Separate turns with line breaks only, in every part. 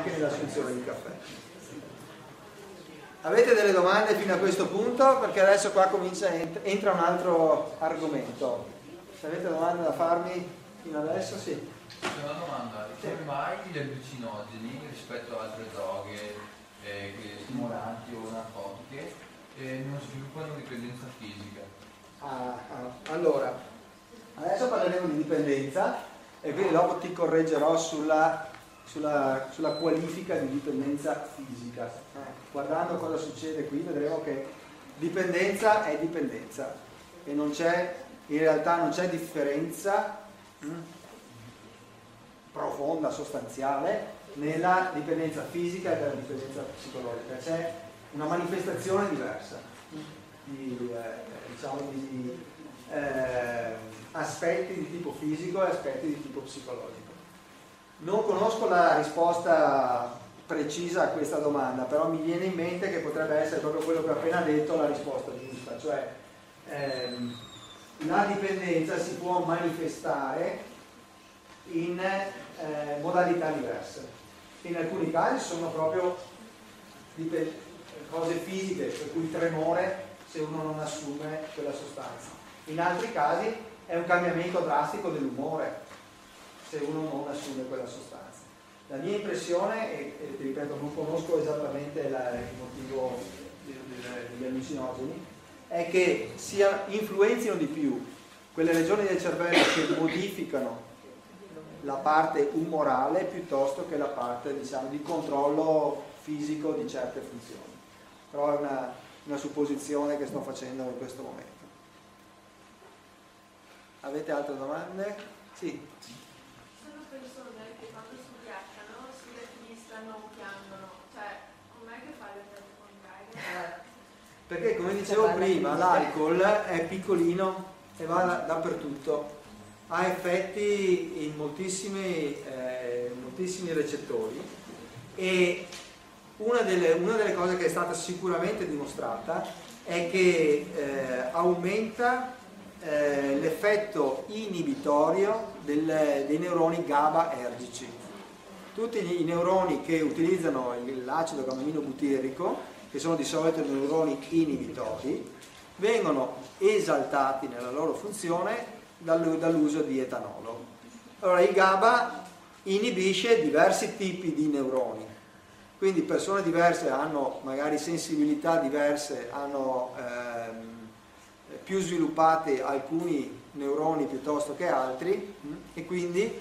anche nell'assunzione di caffè. Avete delle domande fino a questo punto? Perché adesso qua comincia, entra un altro argomento. Se avete domande da farmi fino adesso, sì.
C'è una domanda, come mai gli allucinogeni rispetto a altre droghe, eh, stimolanti o narcotiche, eh, non sviluppano dipendenza fisica?
Ah, ah, allora, adesso parleremo di dipendenza e quindi dopo ti correggerò sulla sulla, sulla qualifica di dipendenza fisica. Guardando cosa succede qui vedremo che dipendenza è dipendenza e non c'è, in realtà non c'è differenza mh, hm, profonda, sostanziale nella dipendenza fisica e nella dipendenza psicologica, c'è una manifestazione diversa di, eh, diciamo, di eh, aspetti di tipo fisico e aspetti di tipo psicologico. Non conosco la risposta precisa a questa domanda, però mi viene in mente che potrebbe essere proprio quello che ho appena detto la risposta giusta, cioè ehm, la dipendenza si può manifestare in eh, modalità diverse. In alcuni casi sono proprio cose fisiche, per cui tremore se uno non assume quella sostanza. In altri casi è un cambiamento drastico dell'umore, se uno non assume quella sostanza. La mia impressione, e, e ripeto, non conosco esattamente la, il motivo degli allucinogeni, è che sia influenzino di più quelle regioni del cervello che modificano la parte umorale piuttosto che la parte diciamo, di controllo fisico di certe funzioni. Però è una, una supposizione che sto facendo in questo momento. Avete altre domande? Sì. Perché come dicevo prima, l'alcol è piccolino e va dappertutto, ha effetti in moltissimi, eh, moltissimi recettori e una delle, una delle, cose che è stata sicuramente dimostrata è che eh, aumenta eh, l'effetto inibitorio del, dei neuroni GABA ergici. Tutti i neuroni che utilizzano l'acido gamamino butyrico che sono di solito neuroni inibitori, vengono esaltati nella loro funzione dall'uso di etanolo. Allora il GABA inibisce diversi tipi di neuroni, quindi persone diverse hanno magari sensibilità diverse, hanno ehm, più sviluppati alcuni neuroni piuttosto che altri mm, e quindi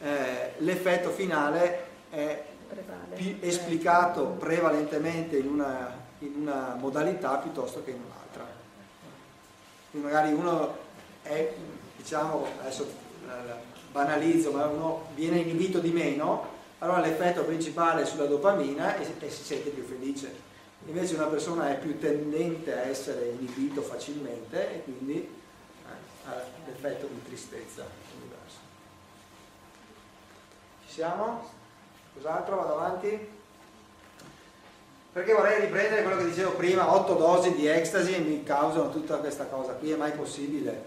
eh, l'effetto finale è prevale. esplicato prevalentemente in una, in una, modalità piuttosto che in un'altra. Quindi magari uno è, diciamo, adesso banalizzo, ma uno viene inibito di meno, allora l'effetto principale è sulla dopamina e, e si sente più felice. Invece una persona è più tendente a essere inibito facilmente e quindi eh, ha l'effetto di tristezza diverso. Ci siamo? Cos'altro? Vado avanti? Perché vorrei riprendere quello che dicevo prima, 8 dosi di ecstasy mi causano tutta questa cosa qui, è mai possibile?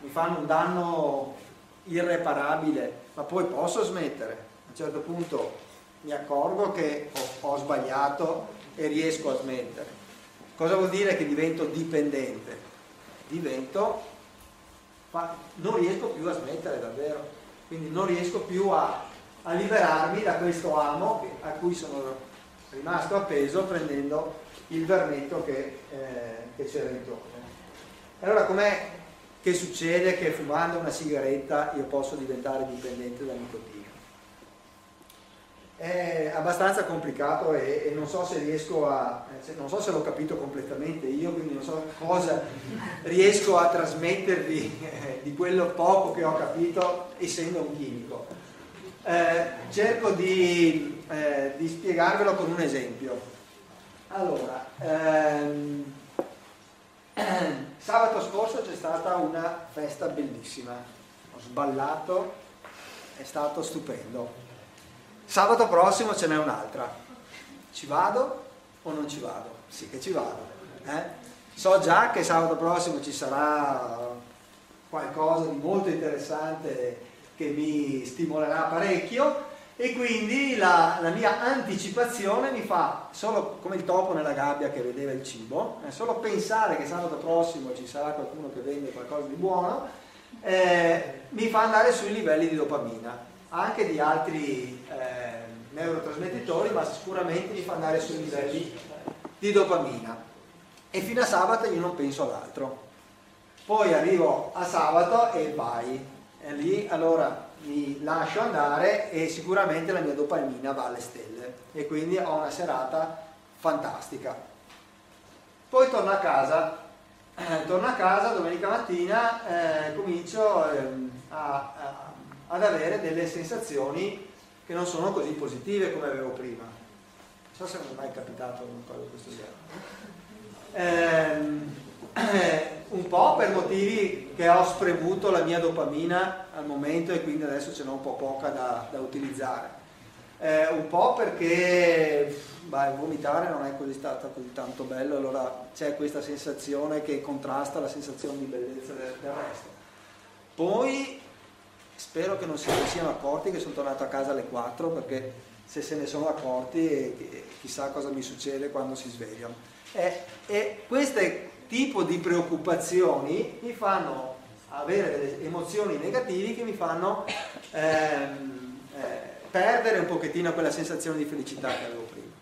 Mi fanno un danno irreparabile, ma poi posso smettere. A un certo punto mi accorgo che ho, ho sbagliato e riesco a smettere. Cosa vuol dire che divento dipendente? Divento, non riesco più a smettere davvero, quindi non riesco più a a liberarmi da questo amo a cui sono rimasto appeso prendendo il vermetto che, eh, che c'era intorno. Allora com'è che succede che fumando una sigaretta io posso diventare dipendente da nicotina? È abbastanza complicato e, e non so se riesco a, eh, non so se l'ho capito completamente io, quindi non so cosa riesco a trasmettervi eh, di quello poco che ho capito essendo un chimico. Eh, cerco di, eh, di, spiegarvelo con un esempio. Allora, ehm, sabato scorso c'è stata una festa bellissima, ho sballato, è stato stupendo. Sabato prossimo ce n'è un'altra. Ci vado o non ci vado? Sì che ci vado. Eh? So già che sabato prossimo ci sarà qualcosa di molto interessante che mi stimolerà parecchio e quindi la, la, mia anticipazione mi fa, solo come il topo nella gabbia che vedeva il cibo, eh, solo pensare che sabato prossimo ci sarà qualcuno che vende qualcosa di buono, eh, mi fa andare sui livelli di dopamina, anche di altri eh, neurotrasmettitori, ma sicuramente mi fa andare sui livelli di dopamina. E fino a sabato io non penso all'altro. Poi arrivo a sabato e vai. E lì allora mi lascio andare e sicuramente la mia dopamina va alle stelle e quindi ho una serata fantastica. Poi torno a casa, eh, torno a casa domenica mattina eh, comincio eh, a, ad avere delle sensazioni che non sono così positive come avevo prima. Non so se mi è mai capitato una cosa di questo genere. Ehm, un po' per motivi che ho spremuto la mia dopamina al momento e quindi adesso ce n'ho un po' poca da, da utilizzare. Eh, un po' perché beh, vomitare non è così stata così tanto bello, allora c'è questa sensazione che contrasta la sensazione di bellezza del, del resto. Poi spero che non si siano accorti che sono tornato a casa alle 4 perché se se ne sono accorti chissà cosa mi succede quando si svegliano. Eh, e queste tipo di preoccupazioni mi fanno avere delle emozioni negative che mi fanno ehm, eh, perdere un pochettino quella sensazione di felicità che avevo prima.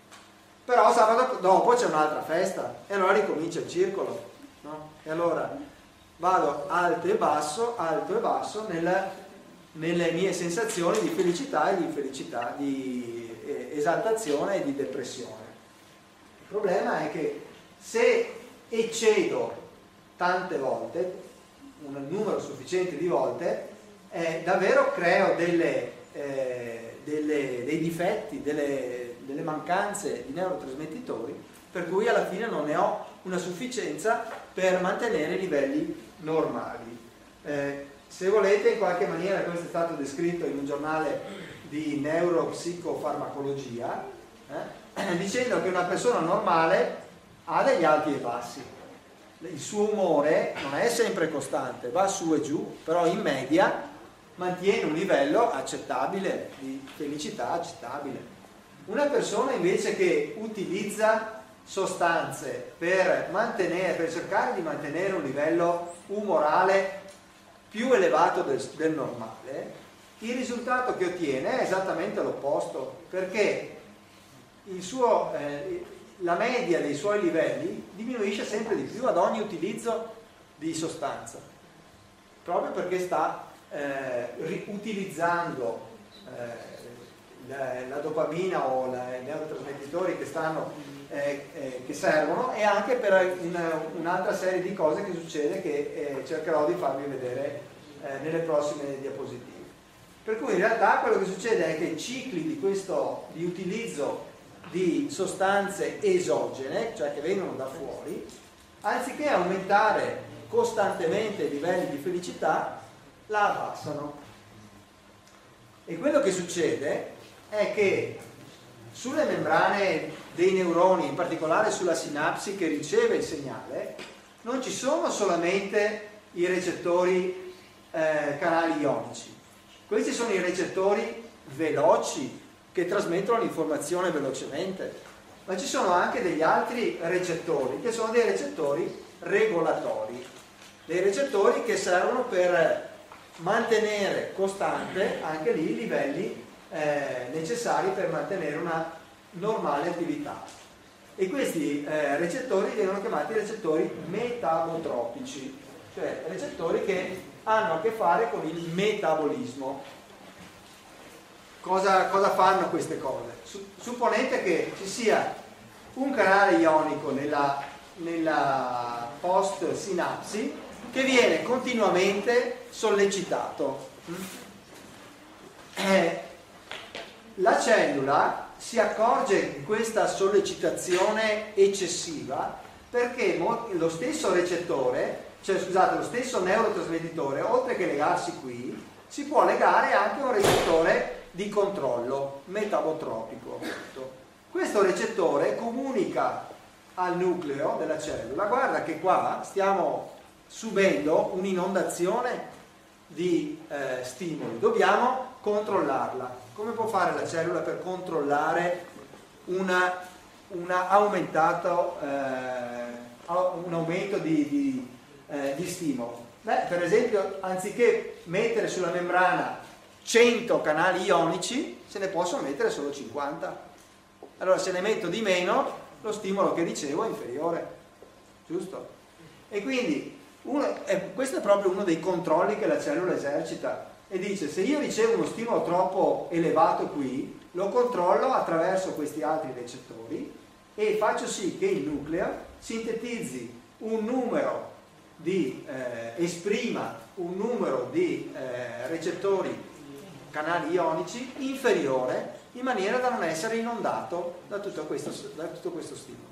Però sabato dopo c'è un'altra festa e allora ricomincia il circolo. No? E allora vado alto e basso, alto e basso nella, nelle mie sensazioni di felicità e di infelicità, di eh, esaltazione e di depressione. Il problema è che se eccedo tante volte, un numero sufficiente di volte, eh, davvero creo delle, eh, delle, dei difetti, delle, delle mancanze di neurotrasmettitori, per cui alla fine non ne ho una sufficienza per mantenere i livelli normali. Eh, se volete, in qualche maniera, questo è stato descritto in un giornale di neuropsicofarmacologia, eh, dicendo che una persona normale ha degli alti e bassi. Il suo umore non è sempre costante, va su e giù, però in media mantiene un livello accettabile di felicità accettabile. Una persona invece che utilizza sostanze per, per cercare di mantenere un livello umorale più elevato del, del normale, il risultato che ottiene è esattamente l'opposto, perché suo, eh, la media dei suoi livelli diminuisce sempre di più ad ogni utilizzo di sostanza, proprio perché sta eh, utilizzando eh, la, dopamina o la, i neurotrasmettitori che, stanno, eh, eh, che servono e anche per una, un'altra serie di cose che succede che eh, cercherò di farvi vedere eh, nelle prossime diapositive. Per cui in realtà quello che succede è che i cicli di, questo, di utilizzo di sostanze esogene, cioè che vengono da fuori, anziché aumentare costantemente i livelli di felicità, la abbassano. E quello che succede è che sulle membrane dei neuroni, in particolare sulla sinapsi che riceve il segnale, non ci sono solamente i recettori eh, canali ionici, questi sono i recettori veloci che trasmettono l'informazione velocemente, ma ci sono anche degli altri recettori che sono dei recettori regolatori, dei recettori che servono per mantenere costante anche lì i livelli eh, necessari per mantenere una normale attività. E questi eh, recettori vengono chiamati recettori metabotropici, cioè recettori che hanno a che fare con il metabolismo. Cosa, cosa fanno queste cose? Supponete che ci sia un canale ionico nella, nella post sinapsi che viene continuamente sollecitato. Eh, la cellula si accorge di questa sollecitazione eccessiva perché lo stesso recettore, cioè scusate, lo stesso neurotrasmettitore, oltre che legarsi qui, si può legare anche un recettore di controllo metabotropico. Questo recettore comunica al nucleo della cellula, guarda che qua stiamo subendo un'inondazione di eh, stimoli, dobbiamo controllarla. Come può fare la cellula per controllare una, una aumentato, eh, un aumento di, di, eh, di stimolo? Beh, per esempio, anziché mettere sulla membrana 100 canali ionici, se ne possono mettere solo 50. Allora se ne metto di meno, lo stimolo che ricevo è inferiore, giusto? E quindi uno, eh, questo è proprio uno dei controlli che la cellula esercita e dice se io ricevo uno stimolo troppo elevato qui, lo controllo attraverso questi altri recettori e faccio sì che il nucleo sintetizzi un numero di, eh, esprima un numero di eh, recettori canali ionici inferiore in maniera da non essere inondato da tutto questo, da tutto questo stimolo.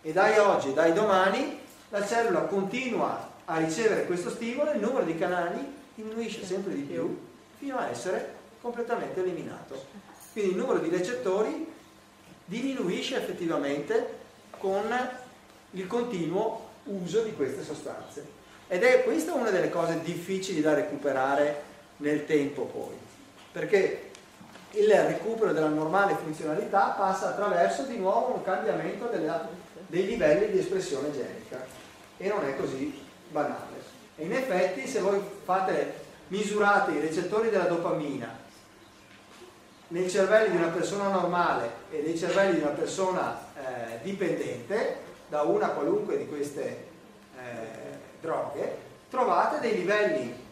E dai oggi, dai domani, la cellula continua a ricevere questo stimolo il numero di canali diminuisce sempre di più fino a essere completamente eliminato. Quindi il numero di recettori diminuisce effettivamente con il continuo uso di queste sostanze. Ed è questa una delle cose difficili da recuperare nel tempo poi, perché il recupero della normale funzionalità passa attraverso di nuovo un cambiamento delle, dei livelli di espressione genica e non è così banale. E in effetti se voi fate, misurate i recettori della dopamina nei cervelli di una persona normale e nei cervelli di una persona eh, dipendente da una qualunque di queste eh, droghe, trovate dei livelli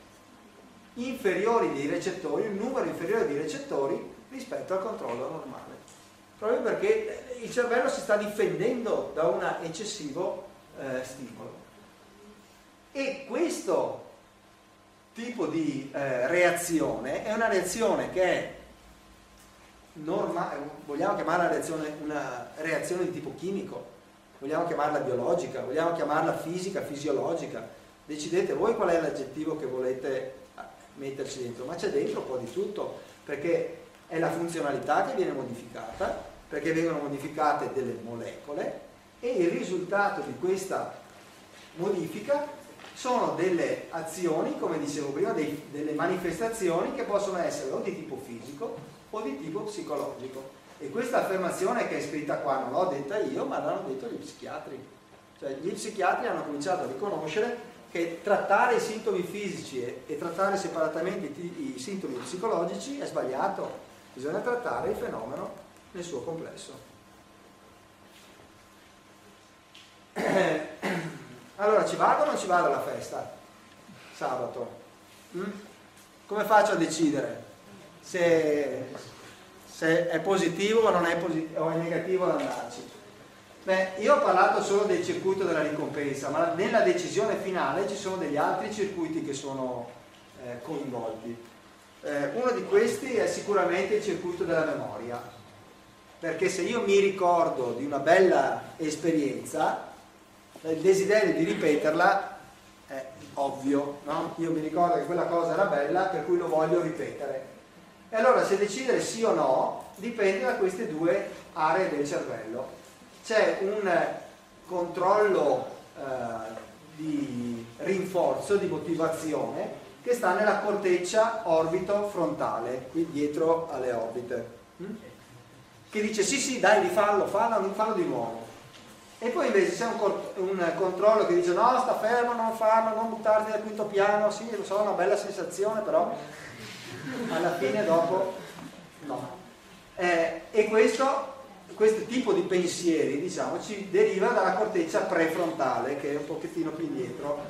inferiori di recettori, un numero inferiore di recettori rispetto al controllo normale. Proprio perché il cervello si sta difendendo da un eccessivo eh, stimolo. E questo tipo di eh, reazione è una reazione che è normale, vogliamo chiamarla reazione, una reazione di tipo chimico, vogliamo chiamarla biologica, vogliamo chiamarla fisica, fisiologica, decidete voi qual è l'aggettivo che volete metterci dentro, ma c'è dentro un po' di tutto, perché è la funzionalità che viene modificata, perché vengono modificate delle molecole e il risultato di questa modifica sono delle azioni, come dicevo prima, dei, delle manifestazioni che possono essere o di tipo fisico o di tipo psicologico. E questa affermazione che è scritta qua non l'ho detta io, ma l'hanno detto gli psichiatri. Cioè gli psichiatri hanno cominciato a riconoscere che trattare i sintomi fisici e, e trattare separatamente i, i sintomi psicologici è sbagliato, bisogna trattare il fenomeno nel suo complesso. Allora, ci vado o non ci vado alla festa? Sabato. Mm? Come faccio a decidere se, se è positivo o, è, positivo, o è negativo ad andarci? Beh, io ho parlato solo del circuito della ricompensa, ma nella decisione finale ci sono degli altri circuiti che sono eh, coinvolti. Eh, uno di questi è sicuramente il circuito della memoria, perché se io mi ricordo di una bella esperienza, il desiderio di ripeterla è ovvio, no? Io mi ricordo che quella cosa era bella, per cui lo voglio ripetere. E allora se decidere sì o no dipende da queste due aree del cervello c'è un controllo eh, di rinforzo, di motivazione che sta nella corteccia orbito frontale, qui dietro alle orbite, hm? che dice sì sì dai rifallo, fallo, fallo di nuovo. E poi invece c'è un, un, controllo che dice no, sta fermo, non farlo, non buttarti dal quinto piano, sì, lo so, è una bella sensazione, però alla fine dopo no. Eh, e questo questo tipo di pensieri diciamo, ci deriva dalla corteccia prefrontale che è un pochettino più indietro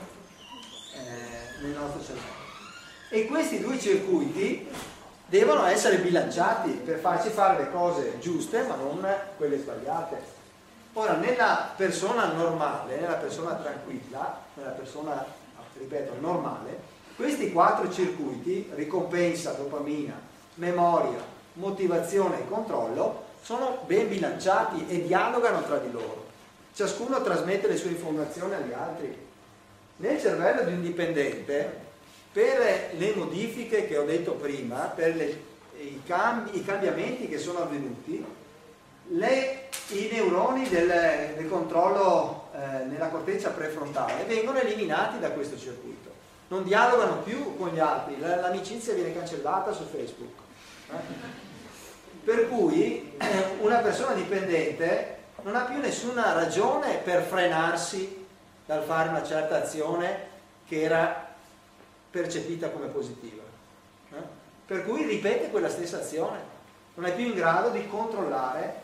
eh, nel nostro cervello. E questi due circuiti devono essere bilanciati per farci fare le cose giuste ma non quelle sbagliate. Ora, nella persona normale, nella persona tranquilla, nella persona, ripeto, normale, questi quattro circuiti, ricompensa, dopamina, memoria, motivazione e controllo, sono ben bilanciati e dialogano tra di loro. Ciascuno trasmette le sue informazioni agli altri. Nel cervello di un dipendente, per le modifiche che ho detto prima, per le, i, cambi, i, cambiamenti che sono avvenuti, le, i neuroni del, del controllo eh, nella corteccia prefrontale vengono eliminati da questo circuito. non dialogano più con gli altri, l'amicizia viene cancellata su Facebook. Eh? Per cui eh, una persona dipendente non ha più nessuna ragione per frenarsi dal fare una certa azione che era percepita come positiva. Eh? Per cui ripete quella stessa azione, non è più in grado di controllare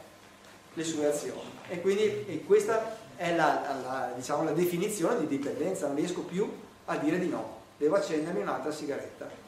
le sue azioni. E quindi e questa è la, la, diciamo, la definizione di dipendenza, non riesco più a dire di no, devo accendermi un'altra sigaretta.